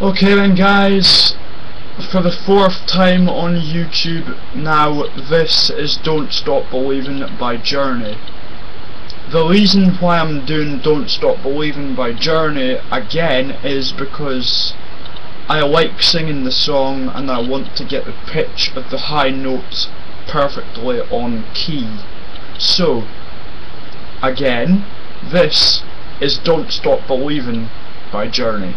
Okay then guys, for the fourth time on YouTube now, this is Don't Stop Believing by Journey. The reason why I'm doing Don't Stop Believing by Journey again is because I like singing the song and I want to get the pitch of the high notes perfectly on key. So, again, this is Don't Stop Believing by Journey.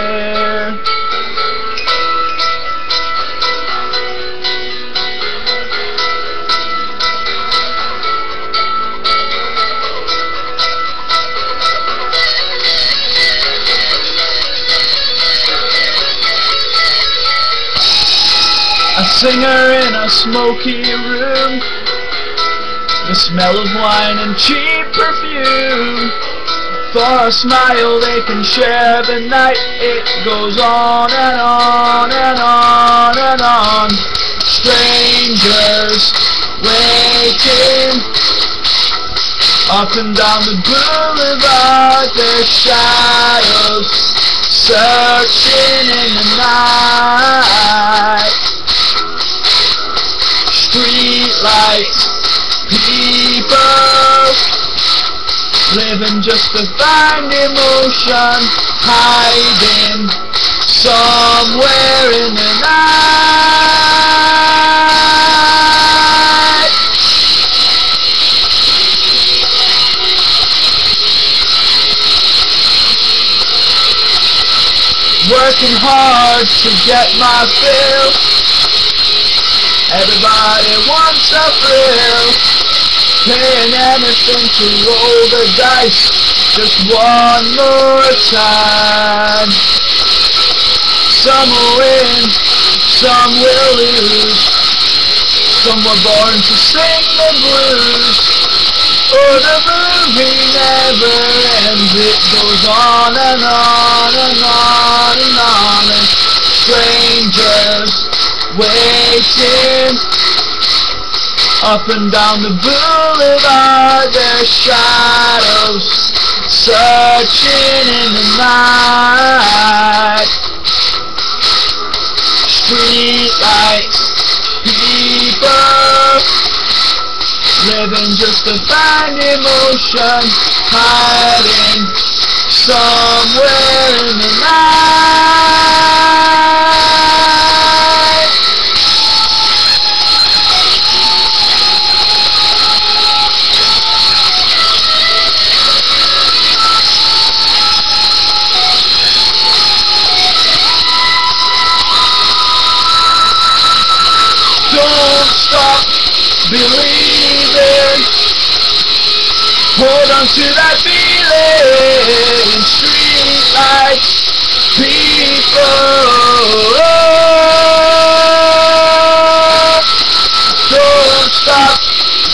singer in a smoky room. The smell of wine and cheap perfume. For a smile they can share the night. It goes on and on and on and on. Strangers waiting Up and down the boulevard. Their shadows searching in the night People living just to find emotion, hiding somewhere in the night. Working hard to get my fill. Everybody wants a thrill. Paying anything to roll the dice. Just one more time. Some will win, some will lose. Some were born to sing the blues. Oh, the movie never ends. It goes on and on and on and on. And strangers waiting Up and down the boulevard Their shadows Searching in the night. Street lights People Living just to find emotion Hiding Somewhere in the night believing. Hold on to that feeling. Street lights, people. Don't stop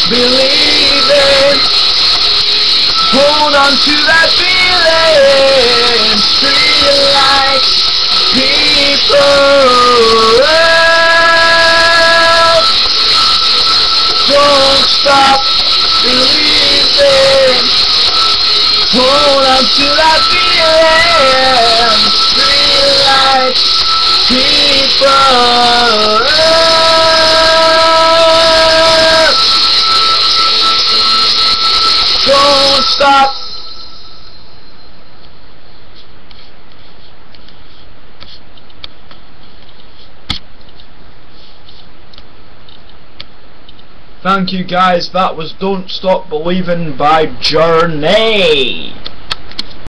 believing. Hold on to that feeling. Street lights, people. Stop believing. Hold on to that feeling. Street lights, people. Don't stop. Thank you guys, that was Don't Stop Believing by Journey.